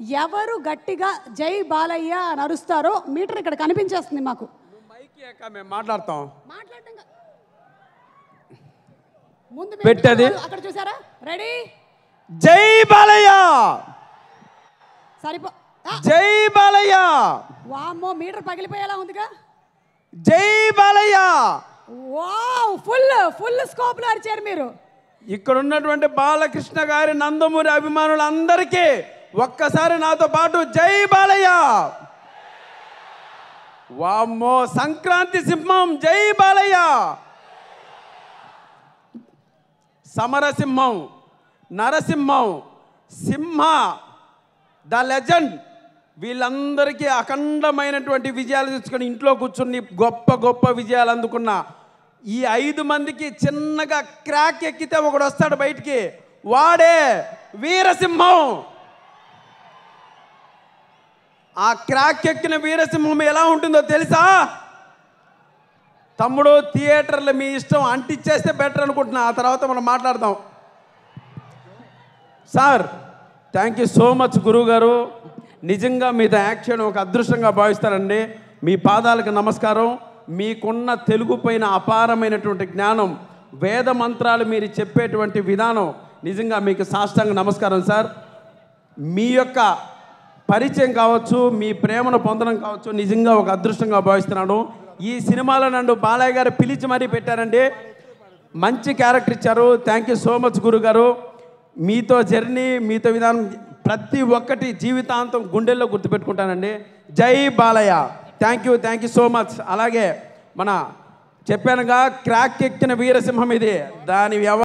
ఎవరు గట్టిగా జై బాలయ్య అని అరుస్తారో మీటర్ ఇక్కడ కనిపించేస్తుంది మాకు. మేము మాట్లాడతాం. ముందు మీ పెట్టేది? అక్కడ చూసారా? రెడీ జై బాలయ్య! సరిపో ఆ, జై బాలయ్య! వామ్మో మీటర్ పగిలిపోయేలా ఉందిగా. జై బాలయ్య! వావ్ ఫుల్ ఫుల్ స్కోప్లో అరిచారు మీరు. ఇక్కడ ఉన్నటువంటి బాలకృష్ణ గారి నందమూరి అభిమానులందరికీ ఒక్కసారి నాతో పాటు జై బాలయ్య. వామ్మో సంక్రాంతి సింహం జై Balayya. Samarasimham Narasimham Simha the legend. వీళ్ళందరికీ అఖండమైనటువంటి విజయాలు తెచ్చుకొని ఇంట్లో కూర్చుని గొప్ప గొప్ప విజయాలు అందుకున్న ఈ ఐదు మందికి చిన్నగా క్రాక్ ఎక్కితే ఒకడు వస్తాడు బయటికి. వాడే వీరసింహం. ఆ క్రాక్ ఎక్కిన వీరసింహం ఎలా ఉంటుందో తెలుసా? తమ్ముడు థియేటర్లు మీ ఇష్టం అంటిచ్చేస్తే బెటర్ అనుకుంటున్నా. ఆ తర్వాత మనం మాట్లాడదాం. Sir thank you so much గురువు గారు నిజంగా మీతో యాక్షన్ ఒక అదృష్టంగా భావిస్తారండి మీ పాదాలకు నమస్కారం. మీకున్న తెలుగు పైన అపారమైనటువంటి జ్ఞానం వేద మంత్రాలు మీరు చెప్పేటువంటి విధానం నిజంగా మీకు సాష్టాంగ నమస్కారం సార్. మీ యొక్క పరిచయం కావచ్చు మీ ప్రేమను పొందడం కావచ్చు నిజంగా ఒక అదృష్టంగా భావిస్తున్నాను ఈ సినిమాలో నన్ను బాలయ్య గారు పిలిచి మరీ పెట్టారండి. మంచి క్యారెక్టర్ ఇచ్చారు. థ్యాంక్ యూ సో మచ్ గురుగారు. మీతో జర్నీ మీతో విధానం ప్రతి ఒక్కటి జీవితాంతం గుండెల్లో గుర్తుపెట్టుకుంటానండి. జై Balayya. Thank you thank you so much అలాగే మన చెప్పానుగా క్రాక్ ఎక్కిన వీరసింహం ఇది. దాని వ్యవ